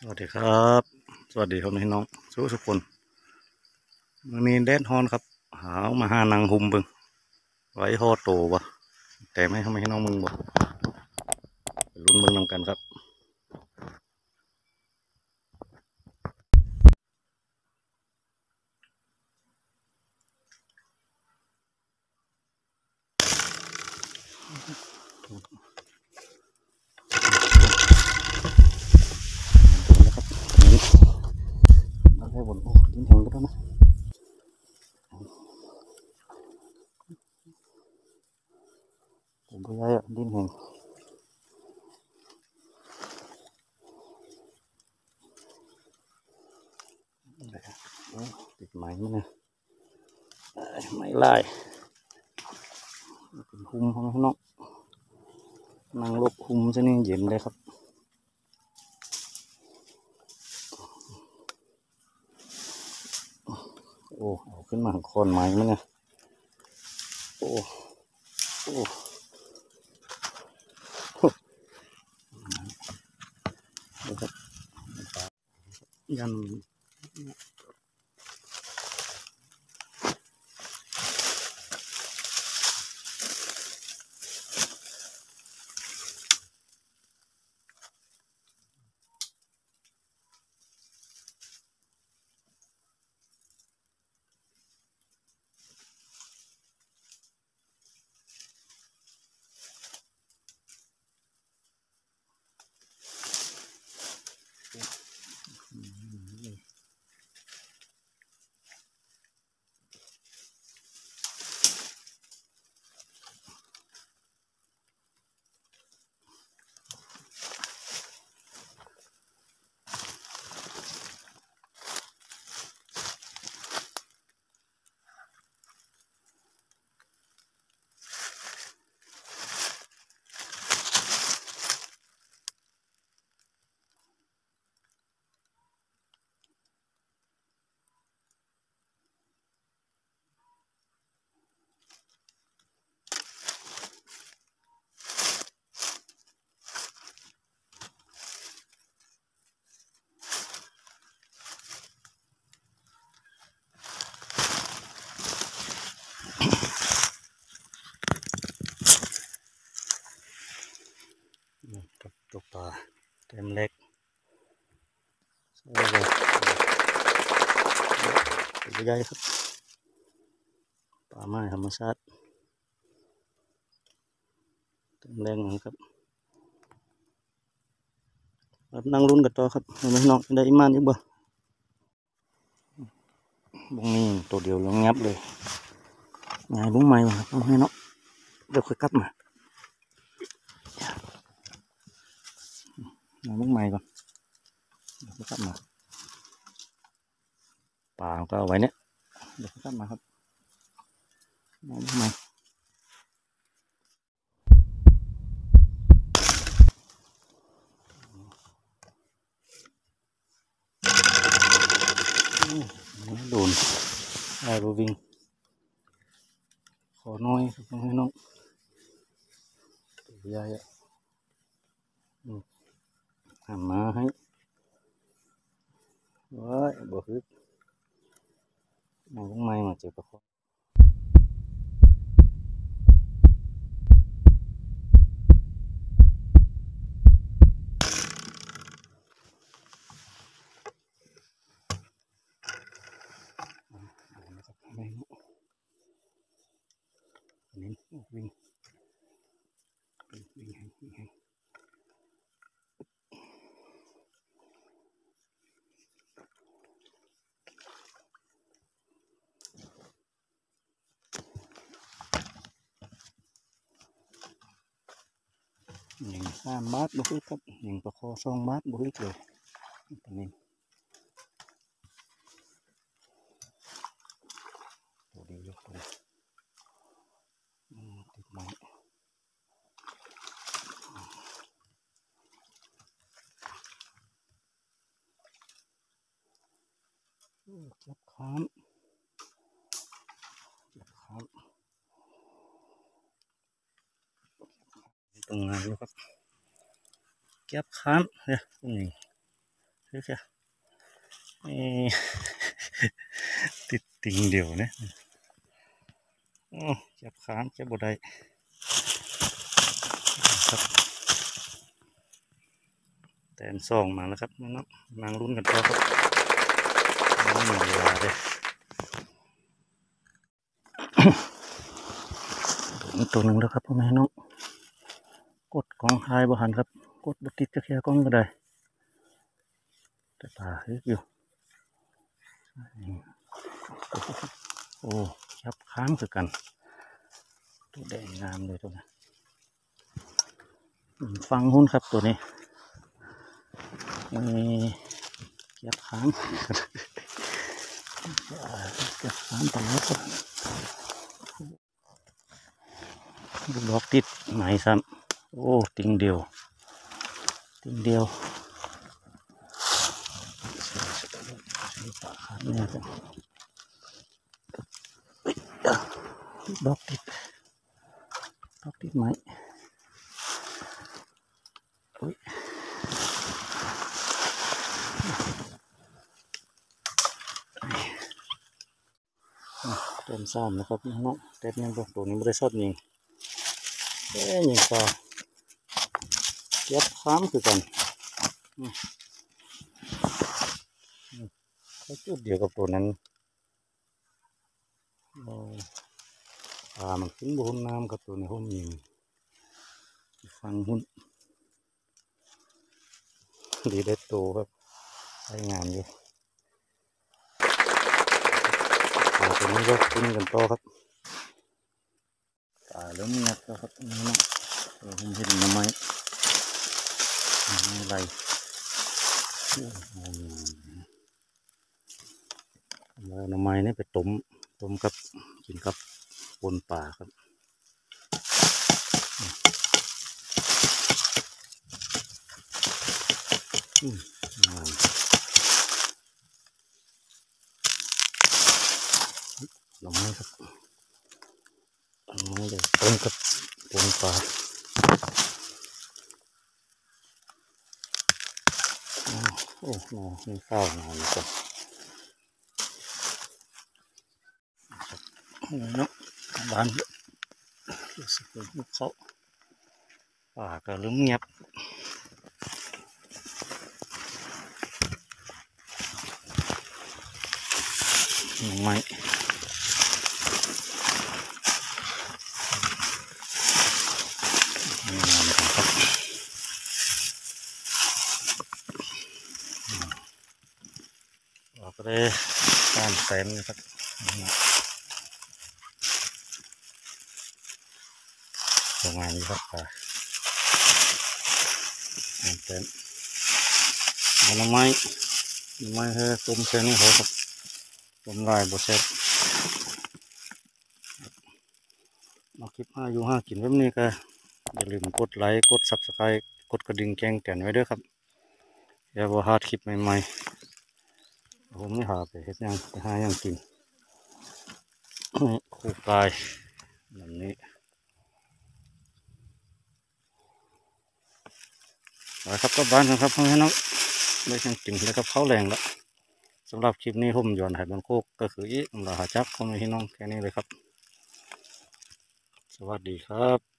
สวัสดีครับ สวัสดีครับพี่น้องสู้ทุกคนมันนี้แดดฮอนครับ หาวมาหานางหุมบึง ไว้ฮอโตวะแต่ไม่ทำไมให้น้องมึงบ่ไปลุ้นเบึงนำกันครับนครับ ได้บนโอ้ดินแห้งก็ได้นะผมไม่ได้อะดินแห้งติดไม้มันนะเอ้ยไม้ลายเป็นหุมของข้างนั่งลบหุมซะนี่เย็นเลยครับ โอ้เอา ขึ้นมาคอนไม้มั้งเนี่ย โอ้โอ้เดี๋ยวครับยันตกตกปลาเต็มเล็กโอ้โหตัว ใหญ่ครับปลาไม้ธรรมชาติต็มแรงเลยครับครับนั่งรุ่นกันต่อครับเห็นไหมน้องได้อีมานอยู่บ่บุ้งนี่ตัวเดียวล้วงับเลยไงบุ้งใหม่มาครับเอาให้เนาะเดี๋ยวค่อยกลับมามามุกใหม่ก่อนเดี๋ยวเขากลับมา ปลาก็เอาไว้เนี่ยเดี๋ยวเขากลับมาครับมามุกใหม่อู้หูโดนได้บวิ่งขอน้อยครับน้องให้น้องตัวใหญ่อะหันมาให้ว้ายบ่ฮึก มองข้างในมาเจ็บประคอเอาละครับข้างในเนาะอันนี้วิ่งวิ่งวิ่งแหงวิ่งแหงหนึ่งสามบาทบุฮึครับหนึ่งประคอสองบาทบุฮึเลยตัวนี้ตัวดีอยู่ตัวนี้อืมติดไม้โอ้เจ็บค้ามเจ็บค้ามตรงงานอยู่ครับเก็บค้านเนี่ยตรงนี้คือแค่เอ๊ะติดติงเดียวเนี่ยโอ้จับขามจับบดได้ครับ แตนสองมาแล้วครับน้องนางรุ่นกันต่อครับไม่มีเวลาเลยตัวหนึ่งแล้วครับพ่อแม่น้องกดกองทายบ่หันครับ กดบติดจะแค่กล้องก็ได้แต่ป่าเฮ้ยอยู่โอ้ยับค้ามคือกัน ตัวแดงงามเลยตัวนี้ฟังหุ้นครับตัวนี้นี่ยับค้ามยับค้ามตลอดครับลูกดอกติดไหนซ้ำโอ้ติงเดียว ติงเดียวใช้ปากขาดเนี่ยจ้ะเฮ้ยอะดอกติดดอกติดไหมอุ้ยอะเต็มซ้ำนะครับน้องๆเต็มยังบ่ตัวนี้ไม่ได้สดยิงเอ้ยยิงปลา เก็บค้ามคือกันอืมอืมแค่จุดเดียวกับตัวนั้นโอ้ปลามันขึ้นบนน้ำกับตัวในห้องยิงฟังหุ้นดีได้โตครับใช้งานอยู่ปลาตัวนี้ก็ขึ้นกันโตครับตายแล้วเงียบแล้วครับนี่นะเออผมเห็นน้ำไม้ หน้ำไรเอาหน้ำไม้นี่ไปต้มต้มกับกินกับปนป่าครับอืมามหน้ำไม้ครับอันนี้จะต้มกับปนปลาอ้าว โอ้โหมีข้าวหนอนจ้ะนี่เนาะบ้านรู้สึกว่าพวกเขาป่าก็เริ่มเงียบหน่อไม้ งามครับออก เลยตามแสนนะครับประมาณนี้ครับป่าตามแสนเอาน่อไม้น่อไม้เฮ้ต้มเส้นเขาครับต้มลายบดเสร็จมาคลิปห้าอยู่ห้ากินแบบนี้ก็อย่าลืมกดไลค์ กด subscribe กดกระดิ่งแจ้งเตือนไว้ด้วยครับอย่าบ่พลาดคลิปใหม่ๆ ผมไม่หาไปเฮ็ดยังไปหายังกินคู่กายแบบนี้ไปครับกลับบ้านกันครับพ่อแม่น้องได้ยังกินแล้วครับข้าวแรงแล้วสำหรับคลิปนี้ผมย้อนให้บันโคกก็คืออีอำลาหาจักพ่อแม่พี่น้องแค่นี้เลยครับ สวัสดีครับ